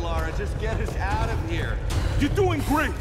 Lara. Just get us out of here. You're doing great.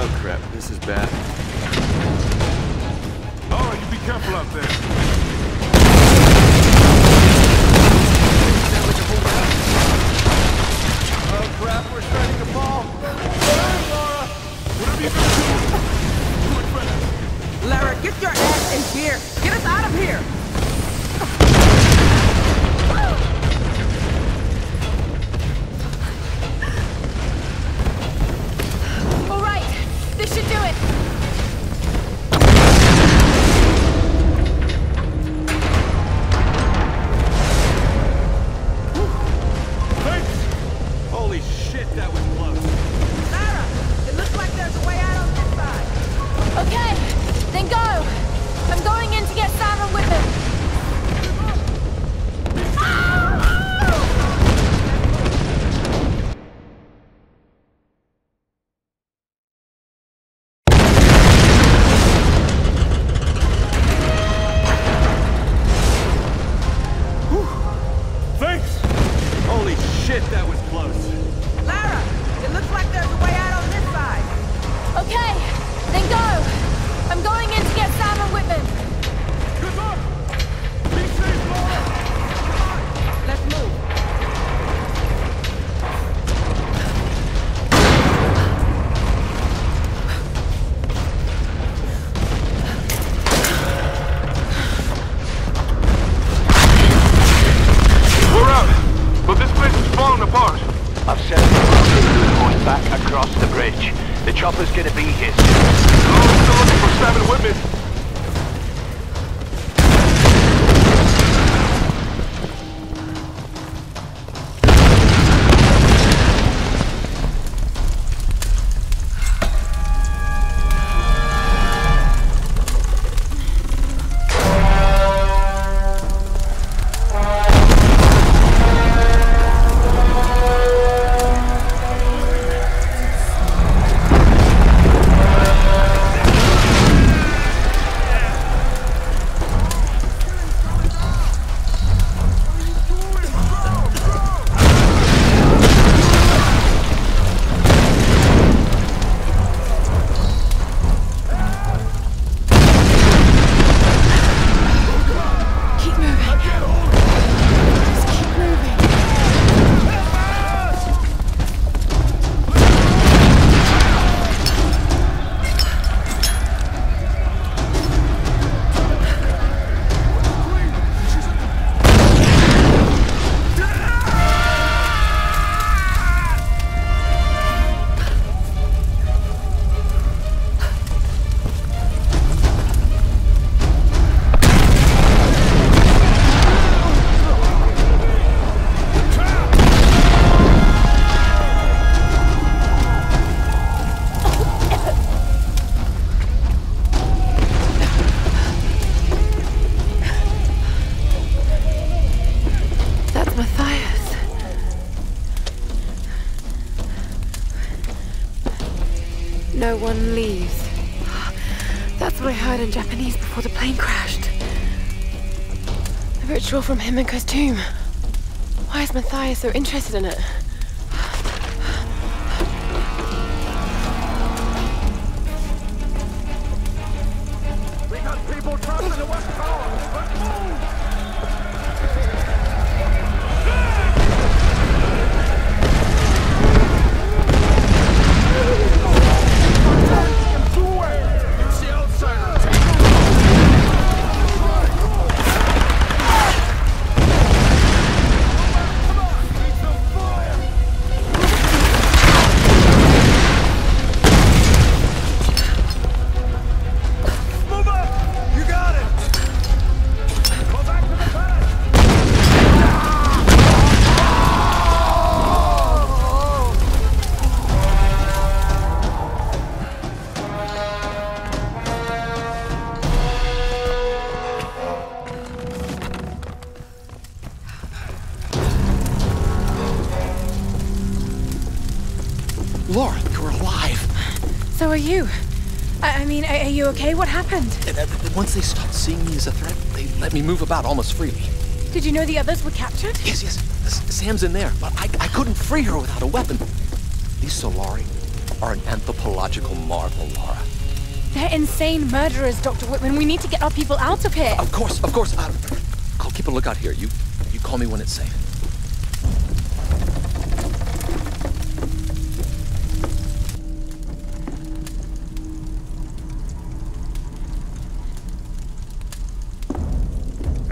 Oh crap, this is bad. Alright, you be careful out there. Oh crap, we're starting to fall. Lara! Whatever you do, do it fast. Lara, get your ass in gear. Get us out of here. ritual from him Himiko's tomb. Why is Mathias so interested in it? You. I, I mean, are, are you okay? What happened? Once they stopped seeing me as a threat, they let me move about almost freely. Did you know the others were captured? Yes, yes, Sam's in there, but I, I couldn't free her without a weapon. These Solarii are an anthropological marvel, Lara. They're insane murderers, Dr. Whitman. We need to get our people out of here. Of course, of course. Uh, I'll keep a lookout here. You, you call me when it's safe.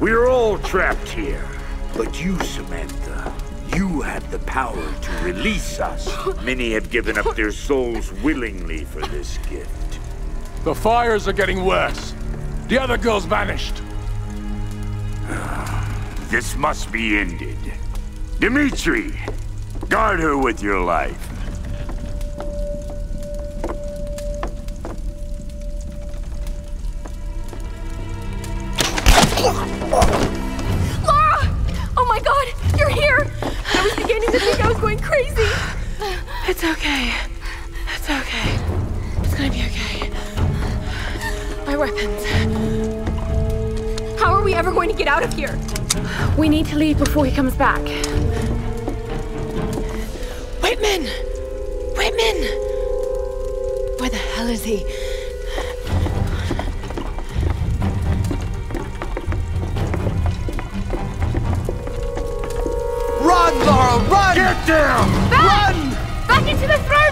We're all trapped here. But you, Samantha, you have the power to release us. Many have given up their souls willingly for this gift. The fires are getting worse. The other girl's vanished. This must be ended. Dimitri, guard her with your life. Ever going to get out of here? We need to leave before he comes back. Whitman! Whitman! Where the hell is he? Run, Lara, run! Get down! Run! Back into the throne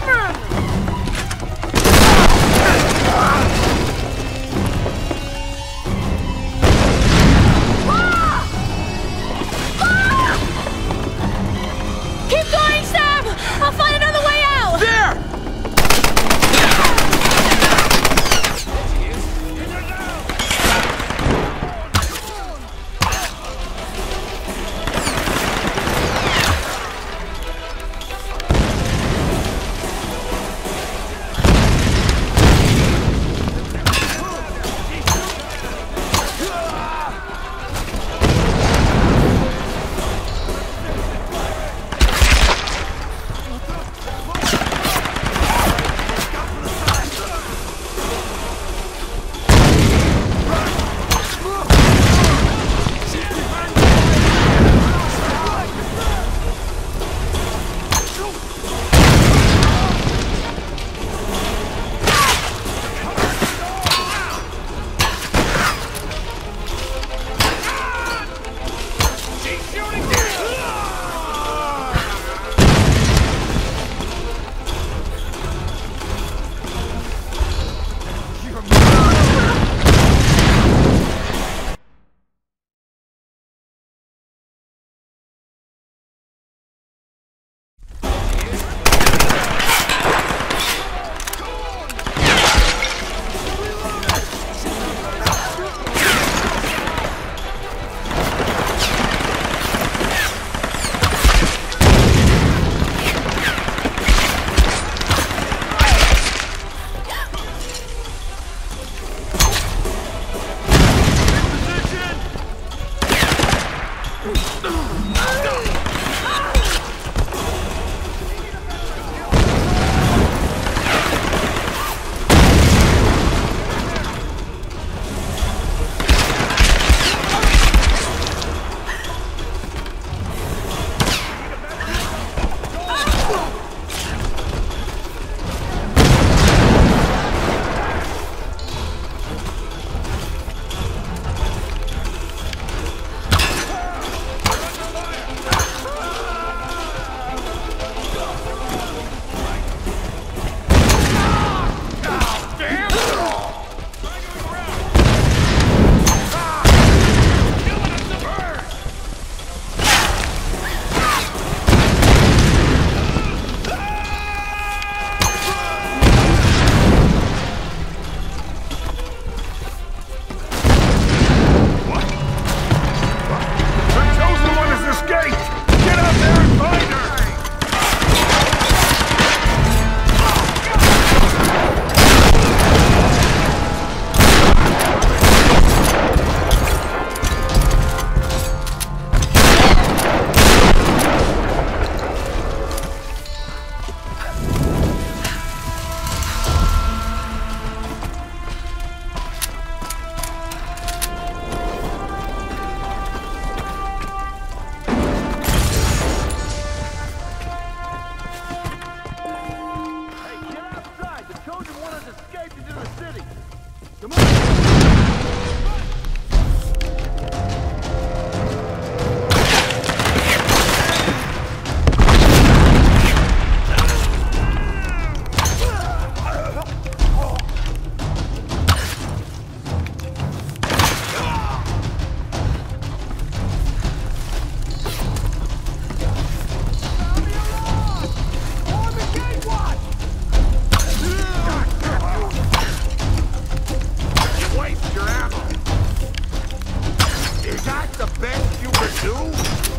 best you could do?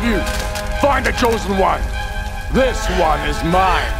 of you, find the chosen one. This one is mine.